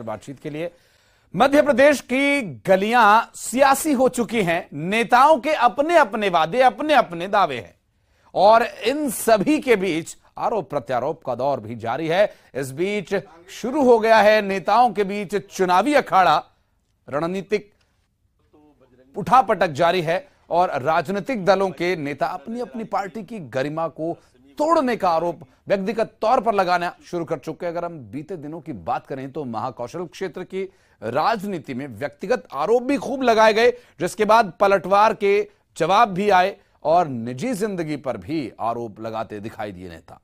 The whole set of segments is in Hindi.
बातचीत के लिए। मध्य प्रदेश की गलियाँ सियासी हो चुकी हैं। नेताओं के अपने अपने वादे अपने अपने दावे हैं। और इन सभी के बीच आरोप प्रत्यारोप का दौर भी जारी है। इस बीच शुरू हो गया है नेताओं के बीच चुनावी अखाड़ा। रणनीतिक उठापटक जारी है और राजनीतिक दलों के नेता अपनी अपनी पार्टी की गरिमा को तोड़ने का आरोप व्यक्तिगत तौर पर लगाना शुरू कर चुके हैं। अगर हम बीते दिनों की बात करें तो महाकौशल क्षेत्र की राजनीति में व्यक्तिगत आरोप भी खूब लगाए गए, जिसके बाद पलटवार के जवाब भी आए और निजी ज़िंदगी पर भी आरोप लगाते दिखाई दिए नेता।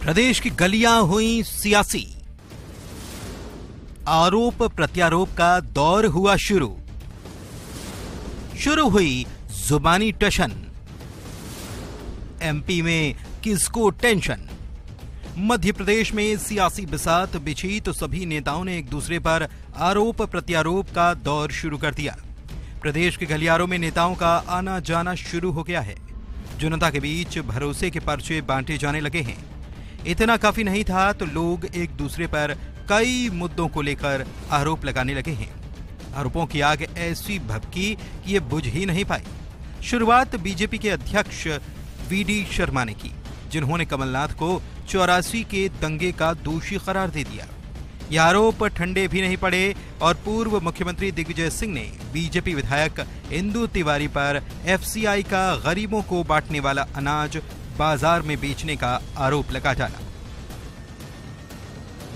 प्रदेश की गलियाँ हुई सियासी। आरोप प्रत्यारोप का दौर हुआ शुरू। शुरू हुई जुबानी टशन। एमपी में किसको टेंशन? मध्य प्रदेश में सियासी बिसात बिछी तो सभी नेताओं ने एक दूसरे पर आरोप प्रत्यारोप का दौर शुरू कर दिया। प्रदेश के गलियारों में नेताओं का आना जाना शुरू हो गया है। जनता के बीच भरोसे के पर्चे बांटे जाने लगे हैं। इतना काफ़ी नहीं था तो लोग एक दूसरे पर कई मुद्दों को लेकर आरोप लगाने लगे हैं। आरोपों की आग ऐसी भपकी कि ये बुझ ही नहीं पाई। शुरुआत बीजेपी के अध्यक्ष वी डी शर्मा ने की, जिन्होंने कमलनाथ को चौरासी के दंगे का दोषी करार दे दिया। यह आरोप ठंडे भी नहीं पड़े और पूर्व मुख्यमंत्री दिग्विजय सिंह ने बीजेपी विधायक इंदु तिवारी पर एफसीआई का गरीबों को बांटने वाला अनाज बाज़ार में बेचने का आरोप लगा डाला।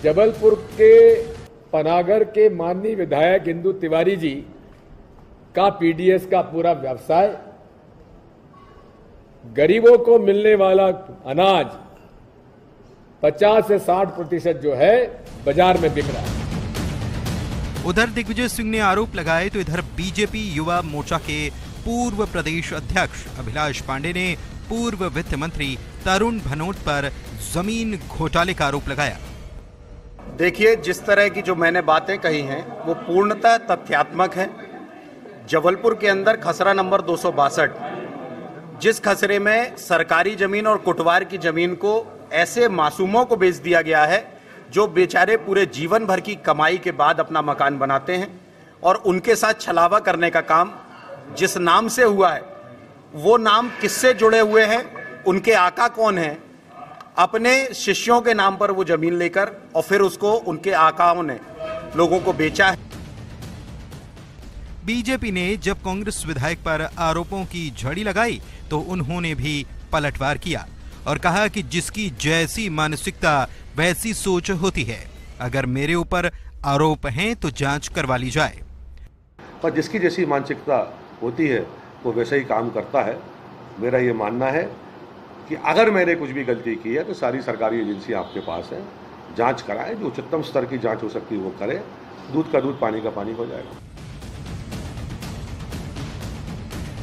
जबलपुर के पनागर के माननीय विधायक इंदु तिवारी जी का पीडीएस का पूरा व्यवसाय, गरीबों को मिलने वाला अनाज 50 से 60 प्रतिशत जो है बाज़ार में बिक रहा है। उधर दिग्विजय सिंह ने आरोप लगाए तो इधर बीजेपी युवा मोर्चा के पूर्व प्रदेश अध्यक्ष अभिलाष पांडे ने पूर्व वित्त मंत्री तरुण भनोट पर ज़मीन घोटाले का आरोप लगाया। देखिए, जिस तरह की जो मैंने बातें कही हैं, वो पूर्णतः तथ्यात्मक है। जबलपुर के अंदर खसरा नंबर दो सौ बासठ, जिस खसरे में सरकारी ज़मीन और कुटवार की ज़मीन को ऐसे मासूमों को बेच दिया गया है, जो बेचारे पूरे जीवन भर की कमाई के बाद अपना मकान बनाते हैं और उनके साथ छलावा करने का काम जिस नाम से हुआ है, वो नाम किससे जुड़े हुए हैं, उनके आका कौन हैं अपने शिष्यों के नाम पर वो ज़मीन लेकर और फिर उसको उनके आकाओं ने लोगों को बेचा है। बीजेपी ने जब कांग्रेस विधायक पर आरोपों की झड़ी लगाई तो उन्होंने भी पलटवार किया और कहा कि जिसकी जैसी मानसिकता वैसी सोच होती है। अगर मेरे ऊपर आरोप हैं तो जाँच करवा ली जाए। पर जिसकी जैसी मानसिकता होती है वो वैसे ही काम करता है। मेरा ये मानना है कि अगर मैंने कुछ भी गलती की है तो सारी सरकारी एजेंसियाँ आपके पास हैं। जाँच कराएँ जो उच्चतम स्तर की जाँच हो सकती है वो करें। दूध का दूध पानी का पानी हो जाएगा।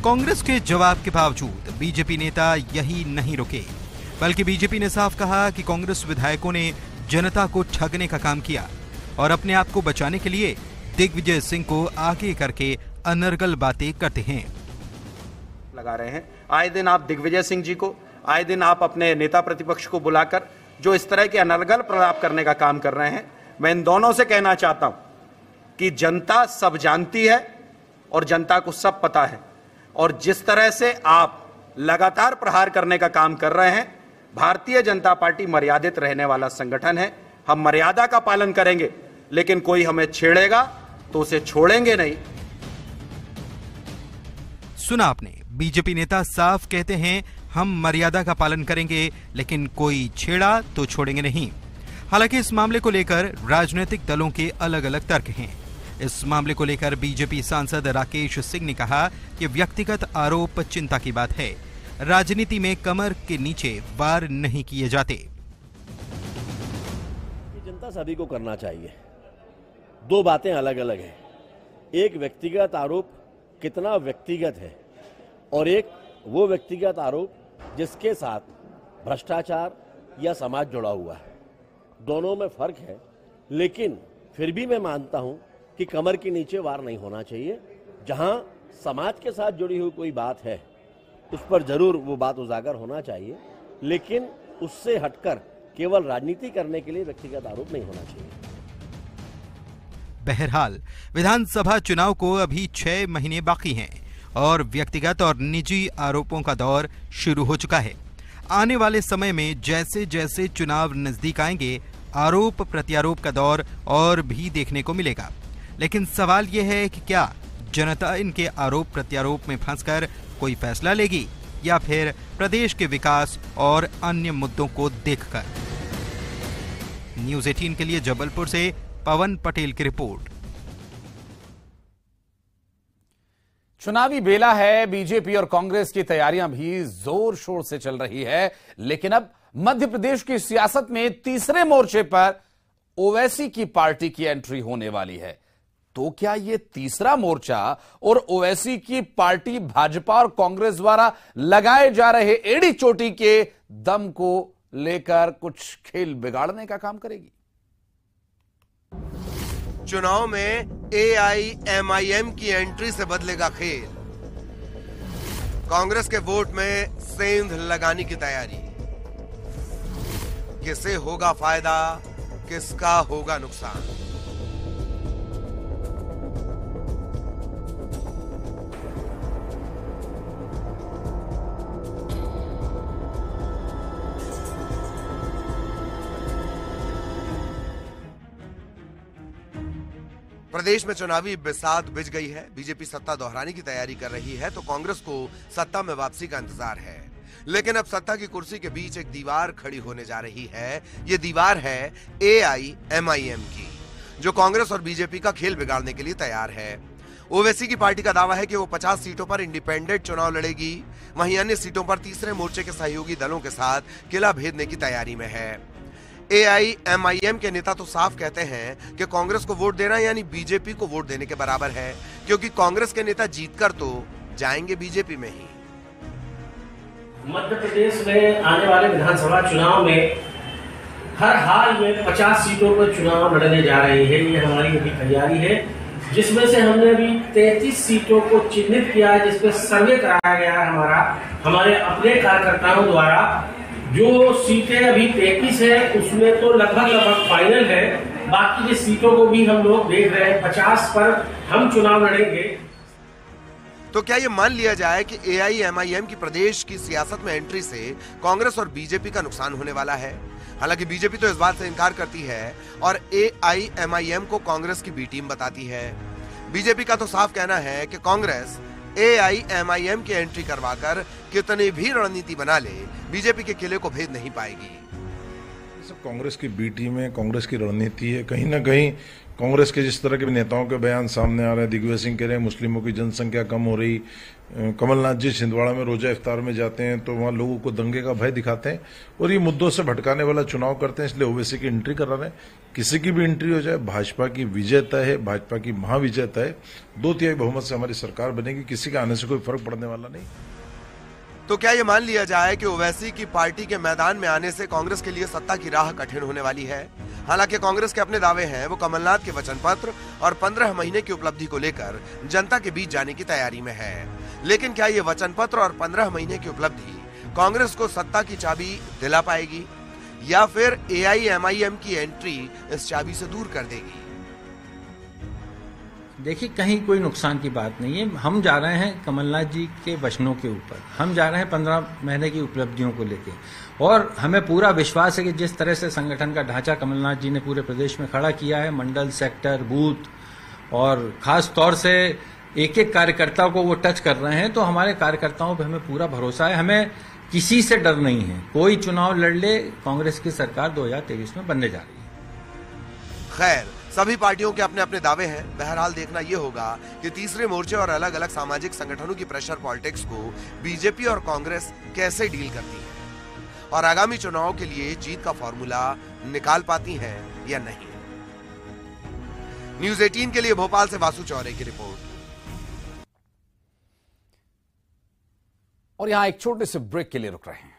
कांग्रेस के जवाब के बावजूद बीजेपी नेता यही नहीं रुके। बल्कि बीजेपी ने साफ़ कहा कि कांग्रेस विधायकों ने जनता को ठगने का काम किया और अपने आप को बचाने के लिए दिग्विजय सिंह को आगे करके अनर्गल बातें करते हैं। लगा रहे हैं। आए दिन आप दिग्विजय सिंह जी को आए दिन आप अपने नेता प्रतिपक्ष को बुलाकर जो इस तरह के अनर्गल प्रलाप करने का काम कर रहे हैं, मैं इन दोनों से कहना चाहता हूँ कि जनता सब जानती है और जनता को सब पता है। और जिस तरह से आप लगातार प्रहार करने का काम कर रहे हैं, भारतीय जनता पार्टी मर्यादित रहने वाला संगठन है। हम मर्यादा का पालन करेंगे, लेकिन कोई हमें छेड़ेगा तो उसे छोड़ेंगे नहीं। सुना आपने, बीजेपी नेता साफ़ कहते हैं हम मर्यादा का पालन करेंगे, लेकिन कोई छेड़ा तो छोड़ेंगे नहीं। हालाँकि इस मामले को लेकर राजनीतिक दलों के अलग अलग तर्क हैं। इस मामले को लेकर बीजेपी सांसद राकेश सिंह ने कहा कि व्यक्तिगत आरोप चिंता की बात है। राजनीति में कमर के नीचे वार नहीं किए जाते। जनता सभी को करना चाहिए। दो बातें अलग अलग हैं। एक व्यक्तिगत आरोप कितना व्यक्तिगत है, और एक वो व्यक्तिगत आरोप जिसके साथ भ्रष्टाचार या समाज जुड़ा हुआ है। दोनों में फ़र्क है, लेकिन फिर भी मैं मानता हूँ कि कमर के नीचे वार नहीं होना चाहिए। जहाँ समाज के साथ जुड़ी हुई कोई बात है, उस पर ज़रूर वो बात उजागर होना चाहिए, लेकिन उससे हटकर केवल राजनीति करने के लिए व्यक्तिगत आरोप नहीं होना चाहिए। बहरहाल, विधानसभा चुनाव को अभी छह महीने बाकी हैं। और व्यक्तिगत और निजी आरोपों का दौर शुरू हो चुका है। आने वाले समय में जैसे जैसे चुनाव नज़दीक आएँगे, आरोप प्रत्यारोप का दौर और भी देखने को मिलेगा। लेकिन सवाल यह है कि क्या जनता इनके आरोप प्रत्यारोप में फंसकर कोई फैसला लेगी या फिर प्रदेश के विकास और अन्य मुद्दों को देखकर? न्यूज़ 18 के लिए जबलपुर से पवन पटेल की रिपोर्ट। चुनावी बेला है, बीजेपी और कांग्रेस की तैयारियाँ भी ज़ोर शोर से चल रही है। लेकिन अब मध्य प्रदेश की सियासत में तीसरे मोर्चे पर ओवैसी की पार्टी की एंट्री होने वाली है। तो क्या यह तीसरा मोर्चा और ओवैसी की पार्टी भाजपा और कांग्रेस द्वारा लगाए जा रहे एड़ी चोटी के दम को लेकर कुछ खेल बिगाड़ने का काम करेगी? चुनाव में एआईएमआईएम की एंट्री से बदलेगा खेल। कांग्रेस के वोट में सेंध लगाने की तैयारी। किसे होगा फ़ायदा, किसका होगा नुकसान? प्रदेश में चुनावी बिसात बिज गई है। बीजेपी सत्ता दोहराने की तैयारी कर रही है तो कांग्रेस को सत्ता में वापसी का इंतज़ार है। लेकिन अब सत्ता की कुर्सी के बीच एक दीवार खड़ी होने जा रही है। ये दीवार है ए आई एम आई एम की, जो कांग्रेस और बीजेपी का खेल बिगाड़ने के लिए तैयार है। ओवैसी की पार्टी का दावा है कि वो 50 सीटों पर इंडिपेंडेंट चुनाव लड़ेगी। वहीं अन्य सीटों पर तीसरे मोर्चे के सहयोगी दलों के साथ किला भेदने की तैयारी में है। एआईएमआईएम के नेता तो साफ़ कहते हैं कि कांग्रेस को वोट देना यानी बीजेपी को वोट देने के बराबर है, क्योंकि कांग्रेस के नेता जीतकर तो जाएँगे बीजेपी में ही। मध्य प्रदेश में आने वाले विधानसभा चुनाव में हर हाल में 50 सीटों पर चुनाव लड़ने जा रहे हैं। ये हमारी अभी तैयारी है। जिसमें से हमने अभी 33 सीटों को चिन्हित किया है, जिसपे सर्वे कराया गया है हमारा, हमारे अपने कार्यकर्ताओं द्वारा। जो सीटें अभी तैतीस है, उसमें तो लगभग लगभग फाइनल है। बाकी की सीटों को भी हम लोग देख रहे हैं। पचास पर हम चुनाव लड़ेंगे। तो क्या ये मान लिया जाए कि एआईएमआईएम की प्रदेश की सियासत में एंट्री से कांग्रेस और बीजेपी का नुकसान होने वाला है? हालाँकि बीजेपी तो इस बात से इनकार करती है और एआईएमआईएम को कांग्रेस की बी टीम बताती है। बीजेपी का तो साफ़ कहना है कि कांग्रेस एआईएमआईएम की एंट्री करवाकर कितनी भी रणनीति बना ले, बीजेपी के किले को भेद नहीं पाएगी। कांग्रेस की बी टीम है, कांग्रेस की रणनीति है। कहीं ना कहीं कांग्रेस के जिस तरह के नेताओं के बयान सामने आ रहे हैं, दिग्विजय सिंह कह रहे हैं, मुस्लिमों की जनसंख्या कम हो रही कमलनाथ जी छिंदवाड़ा में रोजा इफ्तार में जाते हैं तो वहाँ लोगों को दंगे का भय दिखाते हैं और ये मुद्दों से भटकाने वाला चुनाव करते हैं, इसलिए ओवैसी की एंट्री करा रहे हैं। किसी की भी एंट्री हो जाए, भाजपा की विजय तय है, भाजपा की महाविजय तय दो तिहाई बहुमत से हमारी सरकार बनेगी, किसी के आने से कोई फ़र्क पड़ने वाला नहीं। तो क्या ये मान लिया जाए कि ओवैसी की पार्टी के मैदान में आने से कांग्रेस के लिए सत्ता की राह कठिन होने वाली है? हालाँकि कांग्रेस के अपने दावे हैं, वो कमलनाथ के वचन पत्र और पंद्रह महीने की उपलब्धि को लेकर जनता के बीच जाने की तैयारी में है। लेकिन क्या ये वचन पत्र और पंद्रह महीने की उपलब्धि कांग्रेस को सत्ता की चाबी दिला पाएगी? या फिर एआईएमआईएम की एंट्री इस चाबी से दूर कर देगी? देखिए, कहीं कोई नुकसान की बात नहीं है। हम जा रहे हैं कमलनाथ जी के वचनों के ऊपर। हम जा रहे हैं पंद्रह महीने की उपलब्धियों को लेके। और हमें पूरा विश्वास है कि जिस तरह से संगठन का ढांचा कमलनाथ जी ने पूरे प्रदेश में खड़ा किया है, मंडल, सेक्टर, बूथ, और खास तौर से एक एक कार्यकर्ता को वो टच कर रहे हैं तो हमारे कार्यकर्ताओं पर हमें पूरा भरोसा है। हमें किसी से डर नहीं है। कोई चुनाव लड़ ले, कांग्रेस की सरकार 2023 में बनने जा रही है। खैर, सभी पार्टियों के अपने अपने दावे हैं। बहरहाल देखना यह होगा कि तीसरे मोर्चे और अलग अलग सामाजिक संगठनों की प्रेशर पॉलिटिक्स को बीजेपी और कांग्रेस कैसे डील करती है? और आगामी चुनाव के लिए जीत का फॉर्मूला निकाल पाती है या नहीं? न्यूज़ 18 के लिए भोपाल से वासु चौरे की रिपोर्ट। और यहाँ एक छोटे से ब्रेक के लिए रुक रहे हैं।